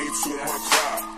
money to my crowd.